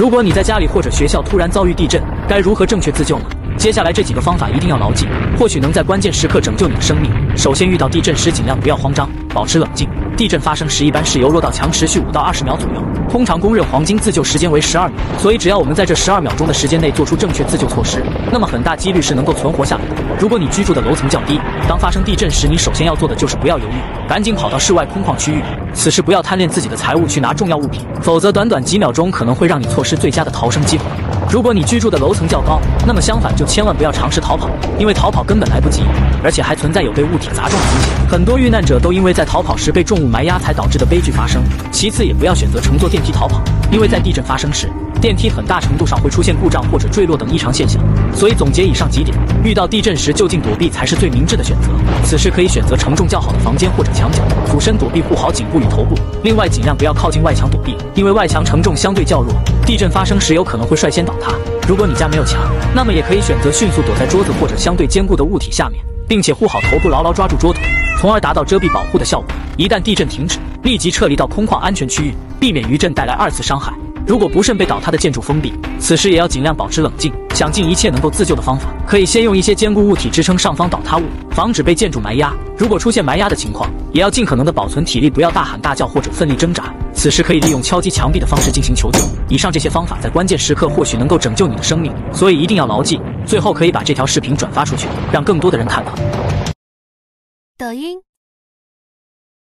如果你在家里或者学校突然遭遇地震，该如何正确自救呢？接下来这几个方法一定要牢记，或许能在关键时刻拯救你的生命。首先，遇到地震时尽量不要慌张，保持冷静。地震发生时一般是由弱到强，持续五到二十秒左右。通常公认黄金自救时间为十二秒，所以只要我们在这十二秒钟的时间内做出正确自救措施，那么很大几率是能够存活下来的。如果你居住的楼层较低，当发生地震时，你首先要做的就是不要犹豫，赶紧跑到室外空旷区域。此时不要贪恋自己的财物去拿重要物品，否则短短几秒钟可能会让你错失最佳的逃生机会。如果你居住的楼层较高，那么相反就千万不要尝试逃跑，因为逃跑根本来不及，而且还存在有被物体砸中的风险。很多遇难者都因为在逃跑时被重物埋压才导致的悲剧发生。其次，也不要选择乘坐电梯逃跑，因为在地震发生时，电梯很大程度上会出现故障或者坠落等异常现象。所以总结以上几点，遇到地震时就近躲避才是最明智的选择。此时可以选择承重较好的房间或者墙角，俯身躲避，护好颈部与头部。另外，尽量不要靠近外墙躲避，因为外墙承重相对较弱，地震发生时有可能会率先倒塌。如果你家没有墙，那么也可以选择迅速躲在桌子或者相对坚固的物体下面，并且护好头部，牢牢抓住桌腿，从而达到遮蔽保护的效果。一旦地震停止，立即撤离到空旷安全区域，避免余震带来二次伤害。如果不慎被倒塌的建筑封闭，此时也要尽量保持冷静，想尽一切能够自救的方法。可以先用一些坚固物体支撑上方倒塌物，防止被建筑埋压。如果出现埋压的情况，也要尽可能的保存体力，不要大喊大叫或者奋力挣扎。此时可以利用敲击墙壁的方式进行求救。以上这些方法在关键时刻或许能够拯救你的生命，所以一定要牢记。最后可以把这条视频转发出去，让更多的人看到。抖音。